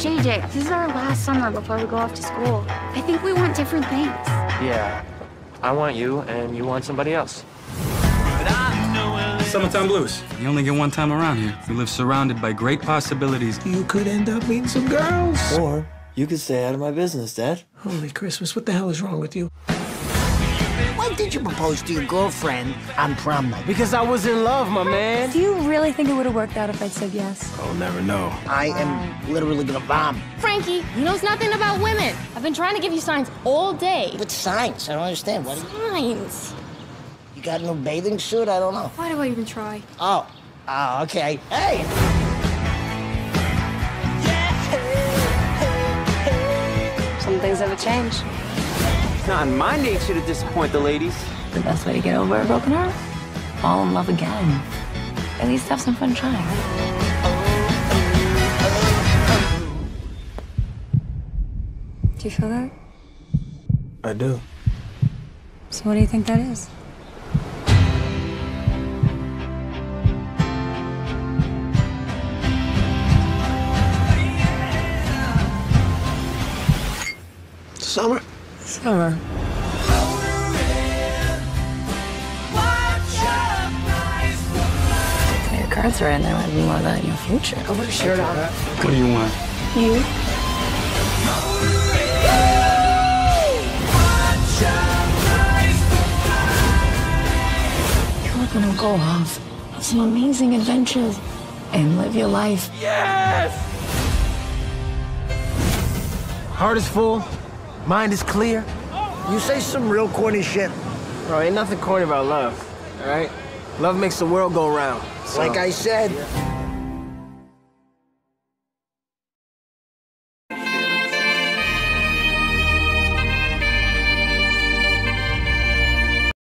JJ, this is our last summer before we go off to school. I think we want different things. Yeah. I want you, and you want somebody else. Summertime blues. You only get one time around here. You live surrounded by great possibilities. You could end up meeting some girls. Or you could stay out of my business, Dad. Holy Christmas, what the hell is wrong with you? Why did you propose to your girlfriend on prom night? Because I was in love, my man. Do you really think it would have worked out if I'd said yes? I'll never know. I am literally gonna bomb. Frankie, he knows nothing about women. I've been trying to give you signs all day. What signs? I don't understand. What? Signs. You got no bathing suit? I don't know. Why do I even try? Oh. Oh, okay. Hey! Some things have changed. It's not in my nature to disappoint the ladies. The best way to get over a broken heart? Fall in love again. At least have some fun trying. Do you feel that? I do. So what do you think that is? Summer. Summer. Your cards are in there might be more about your future. Put a shirt on. What do you want? You? You're gonna go off, have some amazing adventures, and live your life. Yes! Heart is full, mind is clear. You say some real corny shit. Bro, ain't nothing corny about love, all right? Love makes the world go round. Like I said,